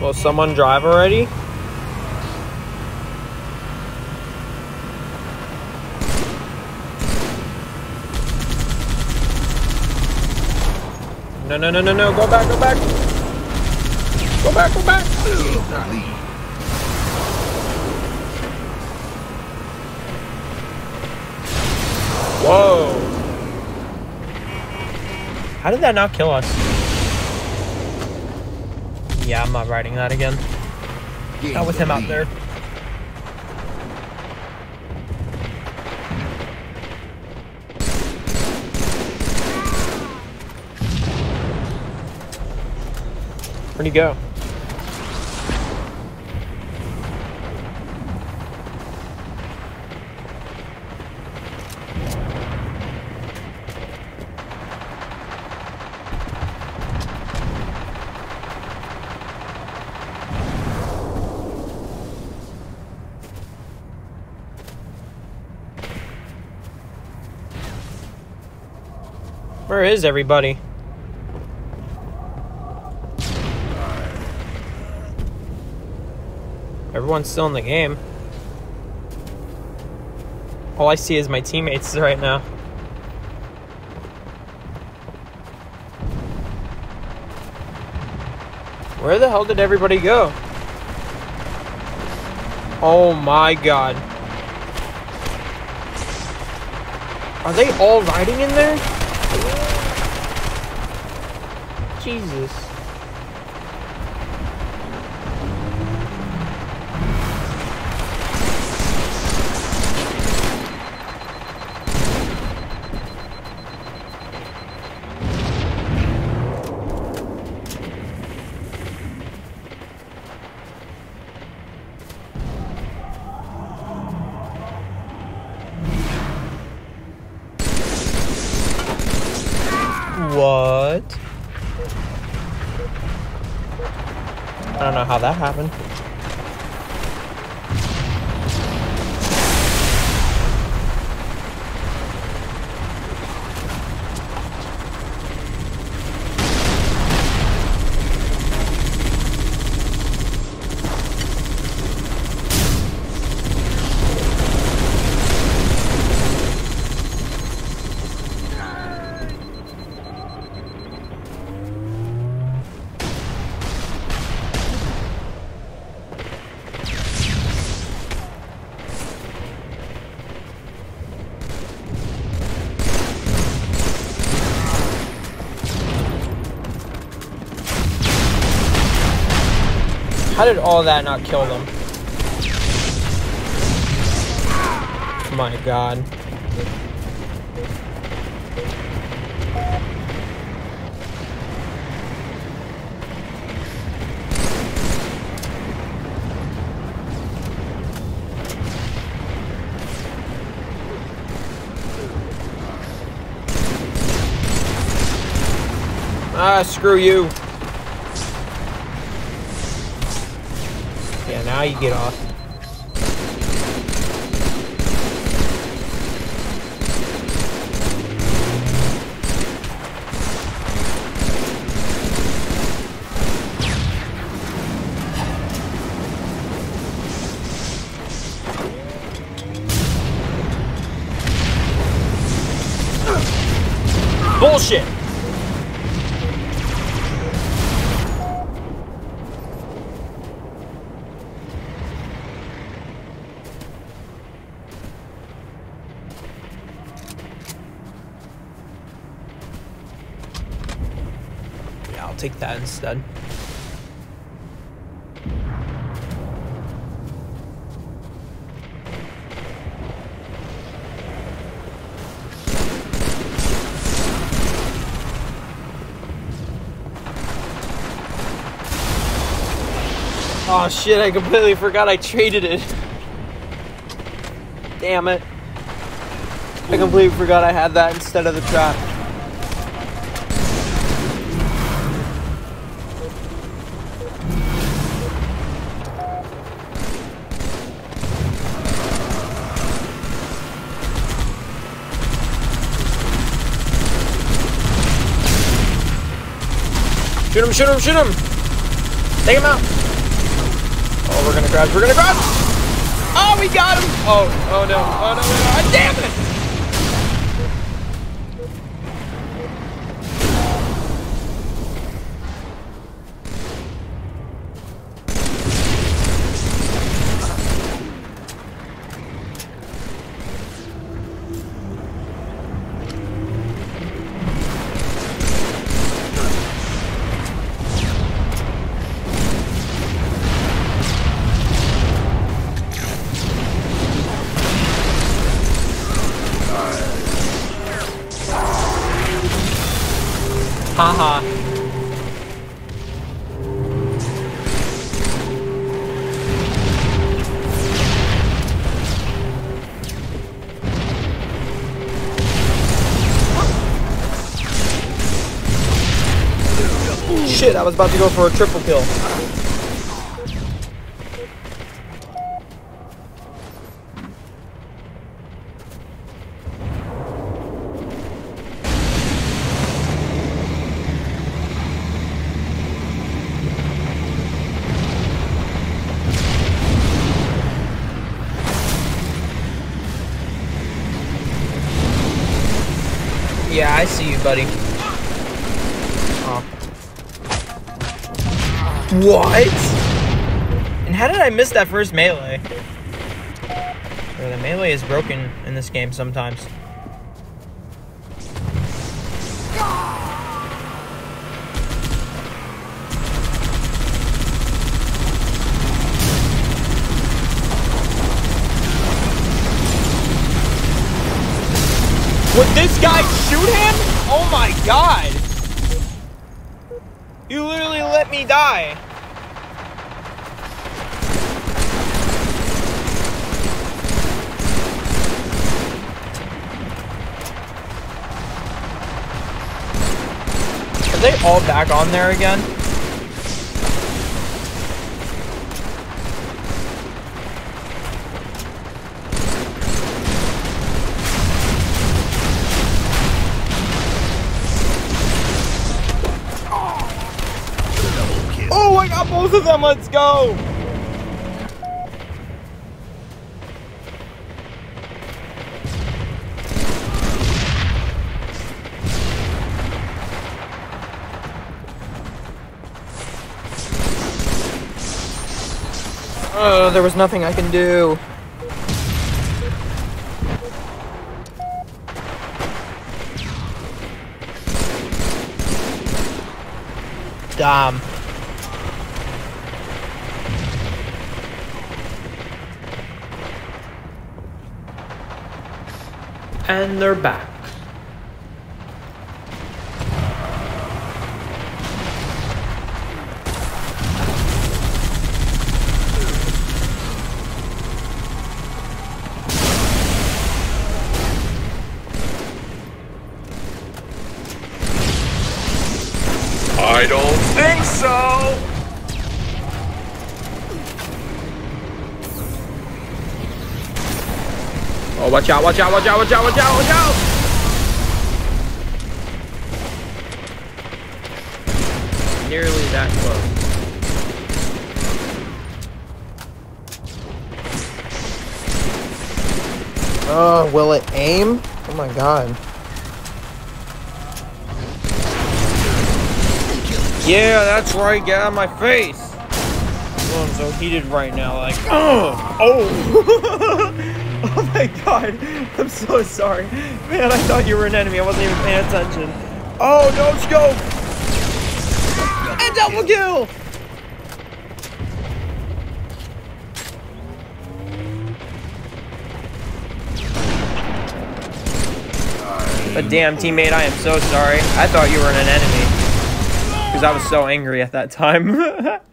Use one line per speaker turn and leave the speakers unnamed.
Will someone drive already? No, no, no, no, no. Go back, go back. Go back, go back. Whoa. How did that not kill us? Yeah, I'm not riding that again. Not with him out there. Where'd he go? Where is everybody? Everyone's still in the game. All I see is my teammates right now. Where the hell did everybody go? Oh my god. Are they all riding in there? Jesus. What? I don't know how that happened. How did all that not kill them? My god. Ah, screw you. Now you get off. Bullshit! Take that instead. Oh shit, I completely forgot I traded it. Damn it. I completely forgot I had that instead of the trap. Shoot him, shoot him, shoot him! Take him out! Oh, we're gonna grab, we're gonna grab! Oh, we got him! Oh, oh no, oh no, no, no. damn it! Haha. Shit, I was about to go for a triple kill. I see you, buddy. Oh. What? And how did I miss that first melee? Bro, the melee is broken in this game sometimes. Would this guy shoot him? Oh my god! You literally let me die. Are they all back on there again? Both of them. Let's go. Oh, there was nothing I can do. Damn.
And they're back. Oh, watch out, watch out, watch out, watch out, watch out, watch out! Nearly that close.
Oh, will it aim? Oh my god. Yeah, that's right. Get out of my face. Oh, I'm so heated right now. Like, oh, oh. oh my god. I'm so sorry. Man, I thought you were an enemy. I wasn't even paying attention. Oh, no scope. And double kill. But damn, teammate, I am so sorry. I thought you were an enemy. Because I was so angry at that time.